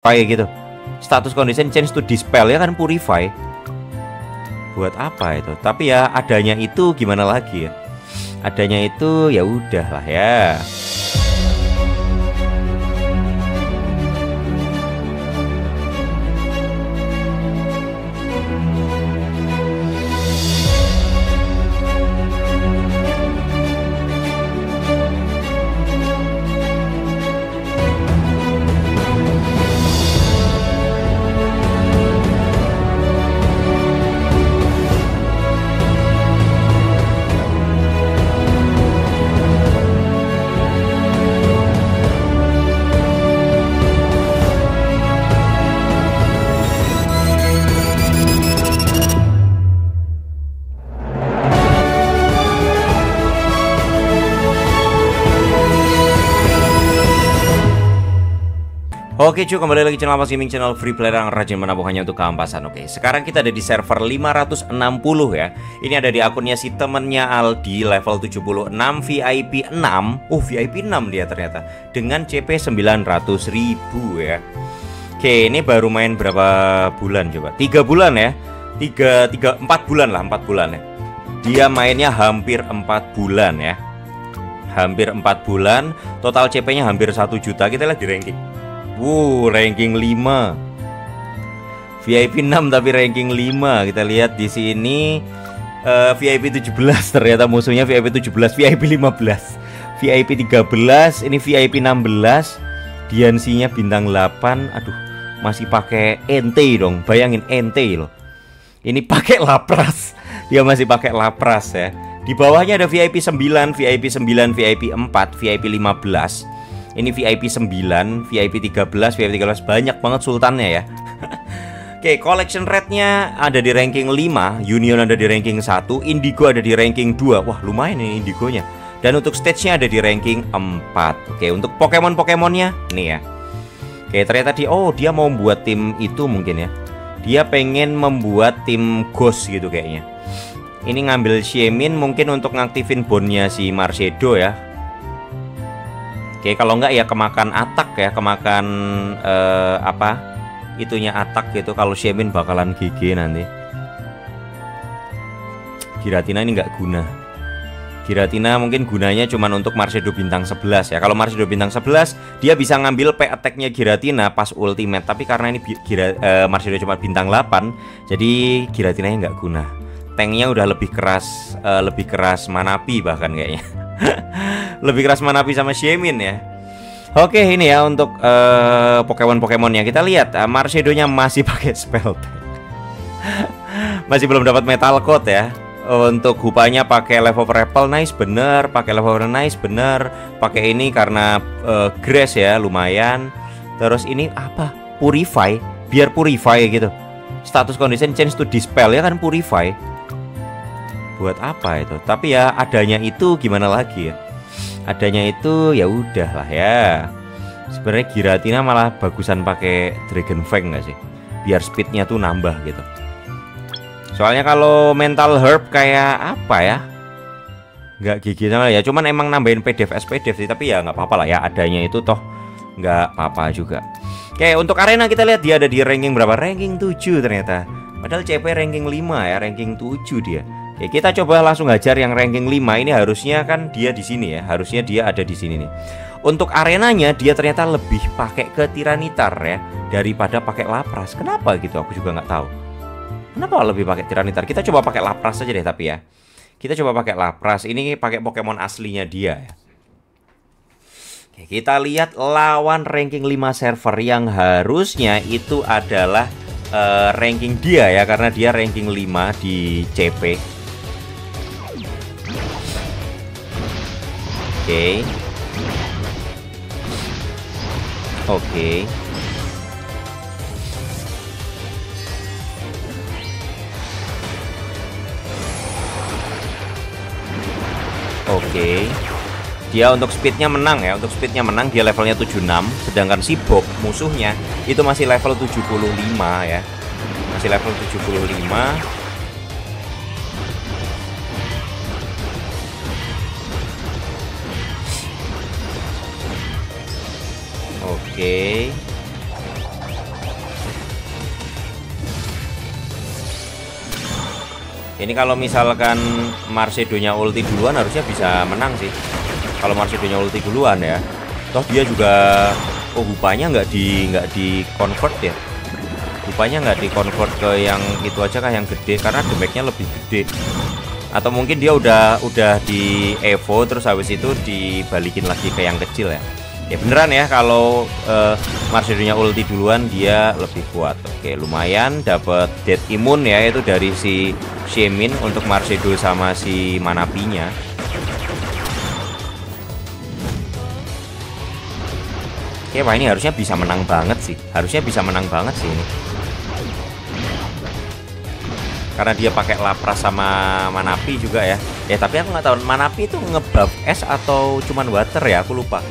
kayak gitu. Status condition change to dispel ya kan purify. Buat apa itu? Tapi ya adanya itu gimana lagi ya? Adanya itu ya udahlah ya Oke cuy kembali lagi channel Mas Gaming channel free player yang rajin menabung untuk keampasan Oke sekarang kita ada di server 560 ya. Ini ada di akunnya si temennya Aldi level 76 VIP 6 Oh VIP 6 dia ternyata. Dengan CP 900 ribu ya. Oke ini baru main berapa bulan coba? 3 bulan ya? 3, 3, 4 bulan lah 4 bulan ya. Dia mainnya hampir 4 bulan ya. Hampir 4 bulan Total CP nya hampir 1 juta. Kita lihat di ranking Wuh, ranking 5. VIP 6 tapi ranking 5. Kita lihat di sini uh, VIP 17 ternyata musuhnya VIP 17, VIP 15. VIP 13, ini VIP 16. Diansinya bintang 8. Aduh, masih pakai NT dong. Bayangin NT loh. Ini pakai lapras. Dia masih pakai lapras ya. Di bawahnya ada VIP 9, VIP 9, VIP 4, VIP 15 ini VIP 9, VIP 13, VIP 13 banyak banget sultannya ya. Oke, okay, collection rate-nya ada di ranking 5, Union ada di ranking 1, Indigo ada di ranking 2. Wah, lumayan ini Indigonya. Dan untuk stage-nya ada di ranking 4. Oke, okay, untuk Pokemon-Pokemonnya nih ya. Oke, okay, ternyata dia oh, dia mau membuat tim itu mungkin ya. Dia pengen membuat tim Ghost gitu kayaknya. Ini ngambil Shiemin mungkin untuk ngaktifin bondnya si Marcedo ya Oke, kalau enggak ya kemakan atak ya, kemakan uh, apa? Itunya atak gitu. Kalau Shemin bakalan GG nanti. Giratina ini enggak guna. Giratina mungkin gunanya cuma untuk Marcedo bintang 11 ya. Kalau Marcedo bintang 11, dia bisa ngambil P attack-nya Giratina pas ultimate. Tapi karena ini Gira, uh, Marcedo cuma bintang 8, jadi Giratinanya nggak guna. Tanknya udah lebih keras, uh, lebih keras Manapi bahkan kayaknya. Lebih keras Manapi sama Shemin ya. Oke ini ya untuk uh, Pokemon-Pokemonnya kita lihat uh, Marcedo-nya masih pakai spell masih belum dapat Metal Coat ya. Untuk hupanya pakai level Repel nice bener, pakai level nice bener, pakai ini karena uh, grass ya lumayan. Terus ini apa? Purify, biar purify gitu. Status condition change to dispel ya kan purify buat apa itu? Tapi ya adanya itu gimana lagi ya? Adanya itu ya udah lah ya. Sebenarnya Giratina malah bagusan pakai Dragon Fang nggak sih? Biar speednya tuh nambah gitu. Soalnya kalau mental herb kayak apa ya? Nggak gigi sama ya. Cuman emang nambahin PDF SPDF sih. Tapi ya nggak apa-apa lah ya. Adanya itu toh nggak apa-apa juga. Oke untuk arena kita lihat dia ada di ranking berapa? Ranking 7 ternyata. Padahal CP ranking 5 ya. Ranking 7 dia Oke, kita coba langsung ajar yang ranking 5 ini harusnya kan dia di sini ya. Harusnya dia ada di sini nih. Untuk arenanya dia ternyata lebih pakai ke tiranitar ya daripada pakai lapras. Kenapa gitu? Aku juga nggak tahu. Kenapa lebih pakai tiranitar? Kita coba pakai lapras saja deh tapi ya. Kita coba pakai lapras. Ini pakai Pokemon aslinya dia ya. Oke, kita lihat lawan ranking 5 server yang harusnya itu adalah uh, ranking dia ya karena dia ranking 5 di CP Oke. Oke. Oke. Dia untuk speednya menang ya, untuk speednya menang dia levelnya 76 Sedangkan si Bob musuhnya itu masih level 75 ya Masih level 75 Oke. Ini kalau misalkan Marsedonya ulti duluan harusnya bisa menang sih. Kalau Marsedonya ulti duluan ya. Toh dia juga oh rupanya nggak di nggak di convert ya. Rupanya nggak di convert ke yang itu aja kah yang gede karena damage-nya lebih gede. Atau mungkin dia udah udah di evo terus habis itu dibalikin lagi ke yang kecil ya ya beneran ya kalau uh, ulti duluan dia lebih kuat oke lumayan dapat dead imun ya itu dari si Shemin untuk Marcedo sama si Manapinya Oke, wah ini harusnya bisa menang banget sih. Harusnya bisa menang banget sih ini. Karena dia pakai lapras sama Manapi juga ya. Ya tapi aku nggak tahu Manapi itu ngebuff es atau cuman water ya, aku lupa.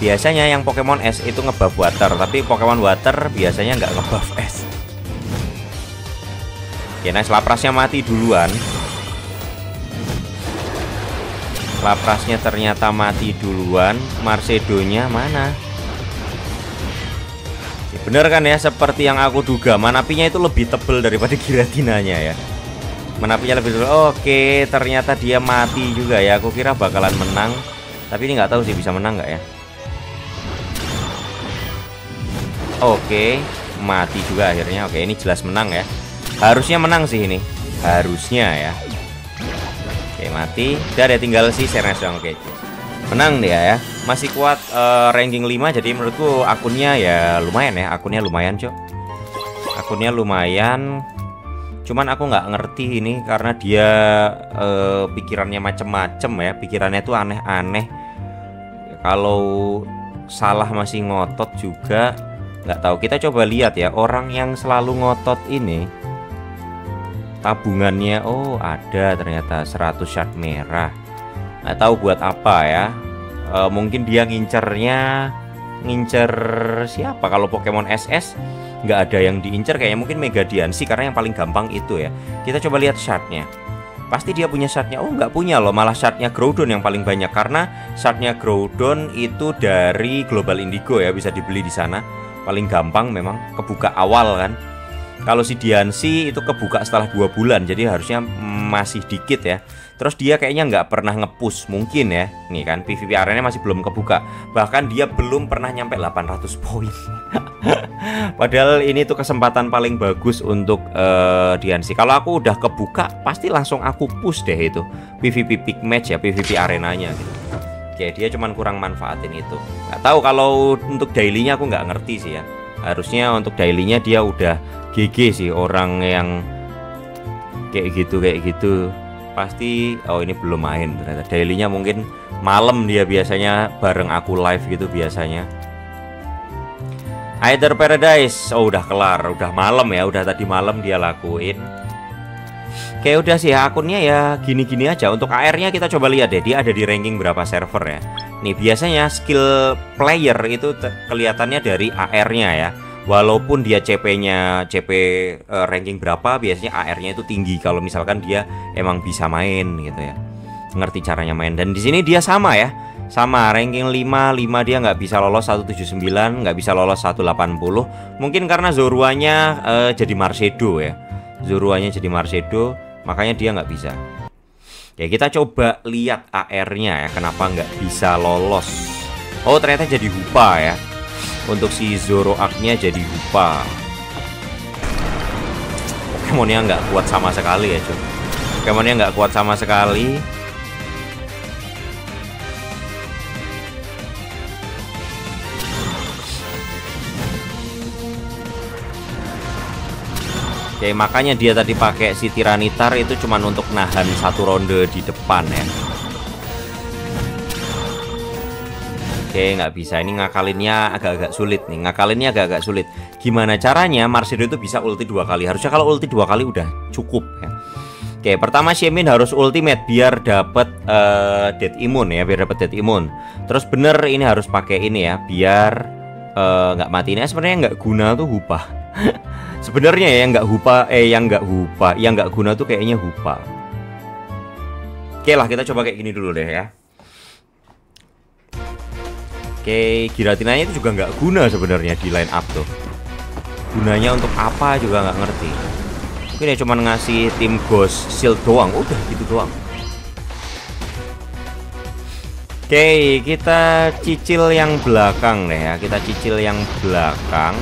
Biasanya yang Pokemon S itu ngebuff water, tapi Pokemon water biasanya nggak ngebuff S. Oke, nice. Laprasnya mati duluan. Laprasnya ternyata mati duluan. Marcedonya mana? Ya, bener kan ya, seperti yang aku duga. Manapinya itu lebih tebel daripada Giratinanya ya. Manapinya lebih tebel. Oke, ternyata dia mati juga ya. Aku kira bakalan menang. Tapi ini nggak tahu sih bisa menang nggak ya. Oke, mati juga akhirnya. Oke, ini jelas menang ya. Harusnya menang sih ini. Harusnya ya. Oke, mati. Udah ada tinggal si Sernes dong. Oke. Menang dia ya. Masih kuat uh, ranking 5 jadi menurutku akunnya ya lumayan ya. Akunnya lumayan, Cok. Akunnya lumayan. Cuman aku nggak ngerti ini karena dia uh, pikirannya macem-macem ya. Pikirannya tuh aneh-aneh. Kalau salah masih ngotot juga nggak tahu kita coba lihat ya. Orang yang selalu ngotot ini tabungannya oh ada ternyata 100 shard merah. Nggak tahu buat apa ya. E, mungkin dia ngincernya ngincer siapa? Kalau Pokemon SS nggak ada yang diincer kayaknya mungkin Mega sih karena yang paling gampang itu ya. Kita coba lihat shardnya. Pasti dia punya shardnya. Oh nggak punya loh malah shardnya Groudon yang paling banyak. Karena shardnya Groudon itu dari Global Indigo ya bisa dibeli di sana paling gampang memang kebuka awal kan. Kalau si Diansi itu kebuka setelah dua bulan jadi harusnya masih dikit ya. Terus dia kayaknya nggak pernah ngepush mungkin ya. Nih kan PVP arena masih belum kebuka. Bahkan dia belum pernah nyampe 800 poin. Padahal ini tuh kesempatan paling bagus untuk uh, Diansi. Kalau aku udah kebuka pasti langsung aku push deh itu. PVP pick match ya PVP arenanya gitu Oke, dia cuman kurang manfaatin itu. Nggak tahu kalau untuk dailynya aku nggak ngerti sih ya. Harusnya untuk dailynya dia udah GG sih orang yang kayak gitu kayak gitu. Pasti oh ini belum main ternyata. Dailynya mungkin malam dia biasanya bareng aku live gitu biasanya. Either Paradise, oh udah kelar, udah malam ya, udah tadi malam dia lakuin. Kayak udah sih akunnya ya gini-gini aja. Untuk AR-nya kita coba lihat deh Dia ada di ranking berapa server ya. Nih biasanya skill player itu kelihatannya dari AR-nya ya. Walaupun dia CP-nya CP uh, ranking berapa Biasanya AR-nya itu tinggi Kalau misalkan dia emang bisa main gitu ya. Ngerti caranya main. Dan di sini dia sama ya. Sama ranking 5 5 dia nggak bisa lolos 179 nggak bisa lolos 180 mungkin karena Zoruanya uh, jadi Marcedo ya Zoruanya jadi Marcedo makanya dia nggak bisa. Ya kita coba lihat AR-nya ya kenapa nggak bisa lolos. Oh ternyata jadi Hupa ya. Untuk si Zoroark-nya jadi Hupa. Pokemonnya nggak kuat sama sekali ya cuy Pokemonnya nggak kuat sama sekali Oke, makanya dia tadi pakai si Tiranitar itu cuma untuk nahan satu ronde di depan ya. Oke, nggak bisa. Ini ngakalinnya agak-agak sulit nih. Ngakalinnya agak-agak sulit. Gimana caranya Marcelo itu bisa ulti dua kali? Harusnya kalau ulti dua kali udah cukup ya. Oke, pertama Shemin harus ultimate biar dapat uh, dead imun ya, biar dapat dead imun. Terus bener ini harus pakai ini ya, biar eh, nggak uh, mati. Ini sebenarnya nggak guna tuh hupah. Sebenarnya ya yang nggak hupa, eh yang nggak hupa, yang nggak guna tuh kayaknya hupa. Oke lah kita coba kayak gini dulu deh ya. Oke, giratinanya itu juga nggak guna sebenarnya di line up tuh. Gunanya untuk apa juga nggak ngerti. Ini cuma ngasih tim Ghost Shield doang Udah gitu doang Oke kita cicil yang belakang deh ya Kita cicil yang belakang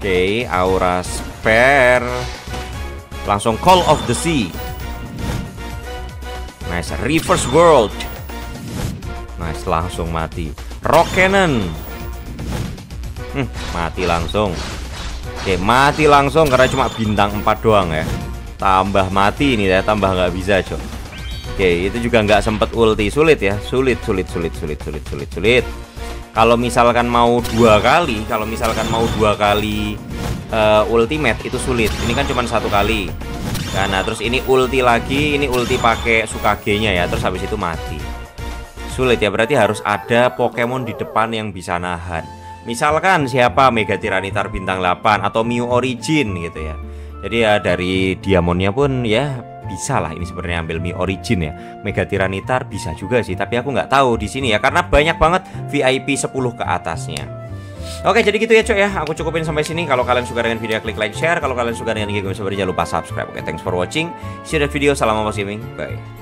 Oke aura spare. Langsung Call of the Sea. Nice Reverse World. Nice langsung mati. Rock Cannon. Hmm, mati langsung. Oke mati langsung karena cuma bintang 4 doang ya. Tambah mati ini ya tambah nggak bisa cok oke itu juga nggak sempet ulti. Sulit ya. Sulit sulit sulit sulit sulit sulit sulit kalau misalkan mau dua kali kalau misalkan mau dua kali uh, ultimate itu sulit. Ini kan cuma satu kali. Nah terus ini ulti lagi ini ulti pakai Sukage nya ya terus habis itu mati. Sulit ya berarti harus ada Pokemon di depan yang bisa nahan. Misalkan siapa? Mega Tiranitar bintang 8 atau Mew Origin gitu ya. Jadi ya dari Diamondnya pun ya bisa lah ini sebenarnya ambil Mew Origin ya. Mega Tiranitar bisa juga sih, tapi aku nggak tahu di sini ya karena banyak banget VIP 10 ke atasnya. Oke jadi gitu ya cok ya. Aku cukupin sampai sini. Kalau kalian suka dengan video klik like share. Kalau kalian suka dengan game sebenarnya jangan lupa subscribe. Oke thanks for watching. See you next video. Salam gaming. Bye